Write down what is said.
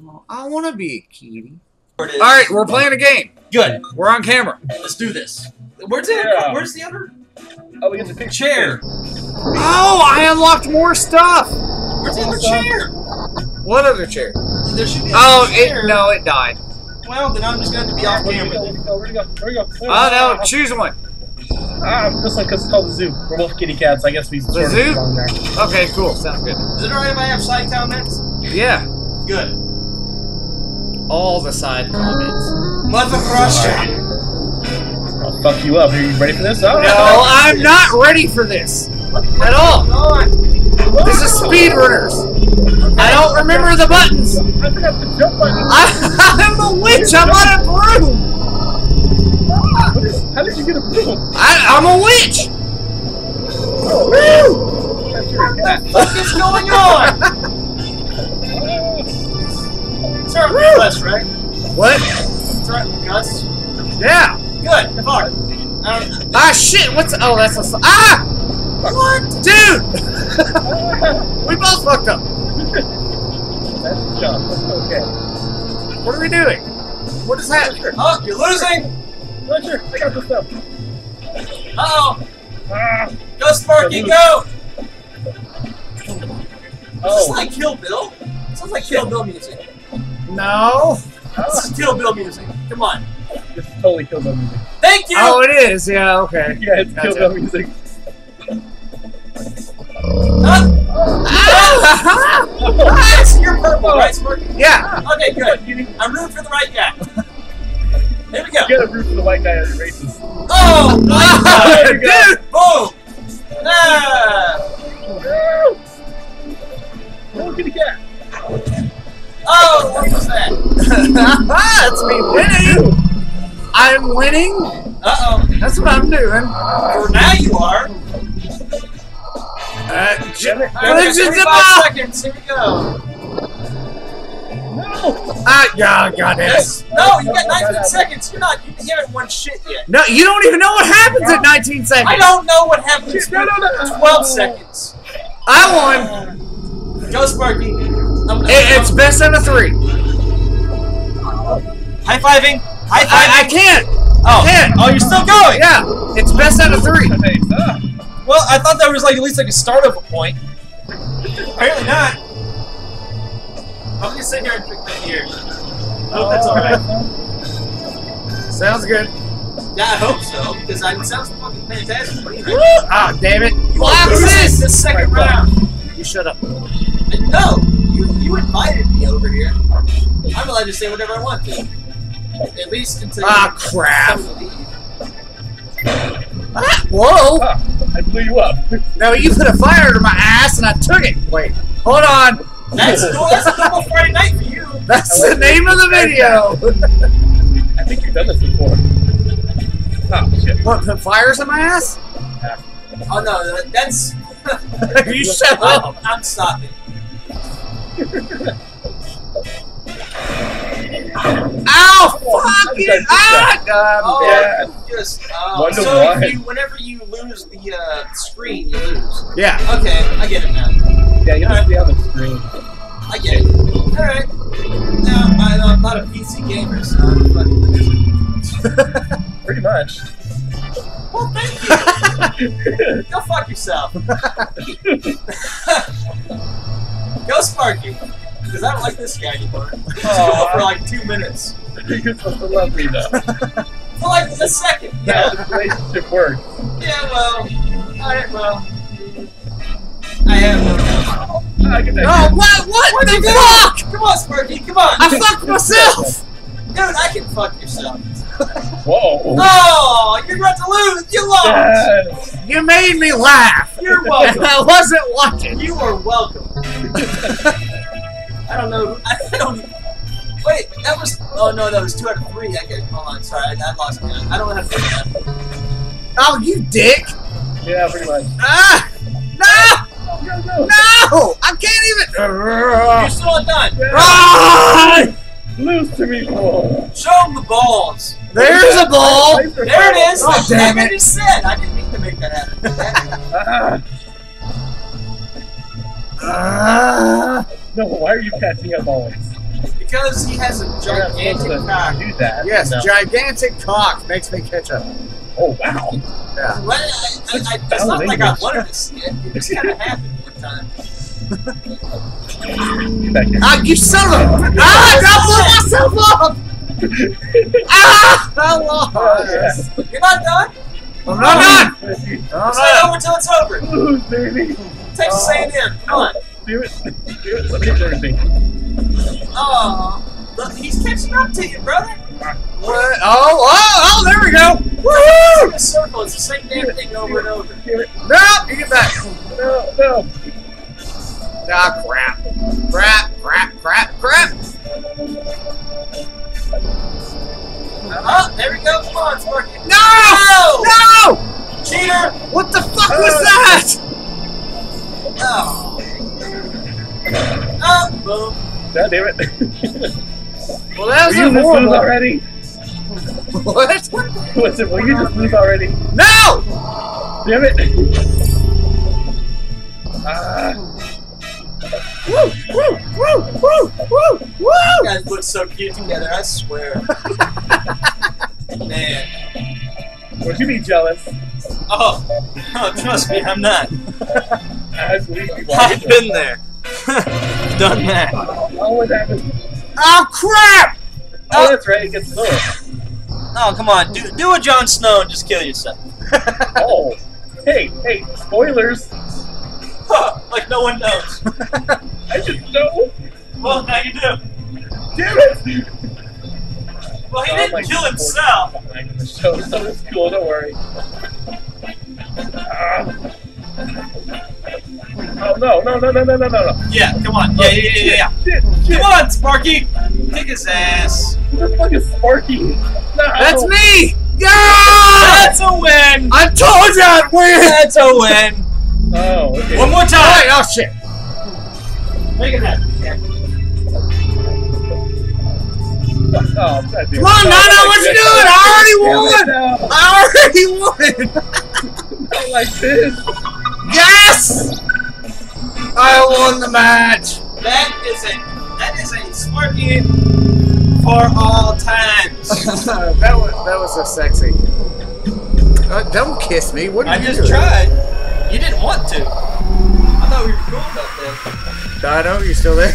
Well, I want to be a kitty. Where it is. All right, we're playing a game. Good. We're on camera. Let's do this. Where's the Yeah. Where's the other Oh, we get the big chair? Oh, I unlocked more stuff. Where's the other chair? What other chair? There should be. Oh, chair. it no, it died. Well, then I'm just gonna have to be off Where'd we go? camera. Where'd we go? Where'd we go? Where'd we go? Where'd Oh no, choose one. Ah, this one because it's called the zoo. We're both kitty cats. I guess we sort of zoo? belong there. Okay, cool. Sounds good. Is it alright if I have side comments? Yeah, Good. All the side comments. Mother Russia. I'll fuck you up. Are you ready for this? Oh, No, I'm not ready for this at all. Come on. This is speedrunners. I don't remember the buttons. I forgot the jump button. I, I'm a witch. I'm on a broom. How did you get a broom? I, I'm a witch. Oh, that's your cat. What is going on? Gus, right? What? It's Gus. Yeah. Good. Fuck. I. Ah shit. What's? Oh, that's a. s- Ah. What, dude? we both fucked up. That's the jump. Okay. What are we doing? What is that? Oh, you're losing. Roger, I got this stuff. Uh oh. Ah. Go Sparky, go. Is this Oh. like Kill Bill? Sounds like Kill Bill music. No. This is Kill Bill music. Come on. This is totally Kill Bill music. Thank you. Oh, it is. Yeah. Okay. Yeah, it's Kill Bill music. Huh? Ah! Yes, you're purple, right, Sparky? yeah. Okay, good. I'm rooting for the right guy. Here we go. get a root for the white guy at races. Oh, Ah, There you go. dude. boom. Ah. Oh, kitty cat. That's me winning. I'm winning. Uh oh. That's what I'm doing. For now you are. Uh, j- All right, Legends of 35 seconds. Here we go. No. Ah, yeah, damn it. Yes. No, you got 19 seconds. You're not. You haven't won shit yet. No, you don't even know what happens at 19 seconds. I don't know what happens. No, no, no. 12 seconds. I won. Go, Sparky. I'm It, it's best out of three. High fiving. High fiving. I, I can't. oh. can't. oh, you're still going. Yeah, it's best out of three. Well, I thought that was like at least like a start of a point. Apparently not. I'm gonna sit here and drink my beer. I hope that's alright. Sounds good. Yeah, I hope so because I, it sounds fucking fantastic. What are you Woo! right? Ah, damn it. You What are is this? the second round. You shut up. No, over here. I'm allowed to say whatever I want to. At least until Ah, you crap. tell me to leave. Ah, whoa. Ah, I blew you up. No, you put a fire to my ass and I took it. Wait, hold on. That's cool. That's a normal Friday night for you. That's the name of the video. I think you've done this before. Oh, shit. What, put fires in my ass? Oh no, that's. you shut I'm, up. I'm stopping. Fucking, ah, I'm Oh, dead. you just. One so one. if you, whenever you lose the uh, screen, you lose. Yeah. Okay, I get it now. Yeah, you have to be on the screen. I get it. All right. No, I, I'm not a PC gamer, so I'm fucking losing. Pretty much. Well, thank you. Go fuck yourself. Go Sparky. Because I don't like this guy anymore. He's cool for like two minutes. You're supposed to love me, though. For like a second. Yeah, Yeah. this relationship works. Yeah, well. Alright, well. I have no doubt. I can Oh, what, what What'd the you do? fuck? Come on, Sparky, come on. I fucked myself. Dude, I can fuck yourself. Whoa. Oh, you're about to lose. You lost. Yes. You made me laugh. You're welcome. I wasn't watching. You are welcome. I don't know. I don't. Wait, that was. Oh no, that was two out of three. I get. Hold on, sorry, I, I lost count. I don't how to. Oh, you dick. Yeah, pretty much. Ah, no, go, go. no, I can't even. You're still not done. Yeah. Ah, Lose to me, fool. Show him the balls. there's a ball. There it is. Oh, damn I it. just said. I didn't mean to make that happen. Ah, no, why are you catching up always? Because he has a You're not supposed gigantic to cock. do that. Yes, No. gigantic cock makes me ketchup. Oh wow. Yeah. Well, I, I, I, it's not like I wanted to see it. It just kind of happened one time. Get back here. Ah, you son of a! Ah, I blew myself up! Ah, I lost. You're not done? I'm not done. Stay I'm over till it's over. Lose, baby. Texas A&M. Come on. Do it. Do it. Let me hear everything. Oh, look, he's catching up to you, brother. What? Oh, oh, oh, there we go. Woohoo! In a circle, it's the same damn thing over and over. No, you get back. No, no. Ah, crap. Crap, crap, crap, crap. Oh, there we go. Come on, Sparky. No! No! Cheater! What the fuck was that? Oh. Oh, boom. God damn it. Well, that was Will you just lose already? What? What's it? Will you just lose already? No! Damn it. Ah. Woo, woo, woo, woo, woo, You guys look so cute together, I swear. Man. Would you be jealous? Oh, oh, trust me, I'm not. I believe you are. I've been there. Done that. Oh, what happened? Crap! Oh, that's right. It gets lower. Oh, come on. Do, do a Jon Snow and just kill yourself. Oh. Hey, hey, spoilers. like no one knows. I just know. Well, now you do. Damn it. Well, he Oh, didn't my kill God. himself. Behind in the show, so it's cool. Don't worry. Ah. No, no, no, no, no, no, no. Yeah, come on. Yeah, yeah, yeah, yeah. Shit, shit, shit. Come on, Sparky. Kick his ass. That's fucking Sparky. No. That's me. Yeah! That's a win. I told you I'd win. That's a win. Oh, okay. One more time. All right, oh, shit. Make it happen. Oh, Come on, no, Nana, what you doing? I already won! I already won! Not like this! Yes! I won the match! That is a that is a Sparky for all times. that was that was so sexy. Uh, don't kiss me. What are I you just doing? tried. You didn't want to. I thought we were cool about that. I know you're still there.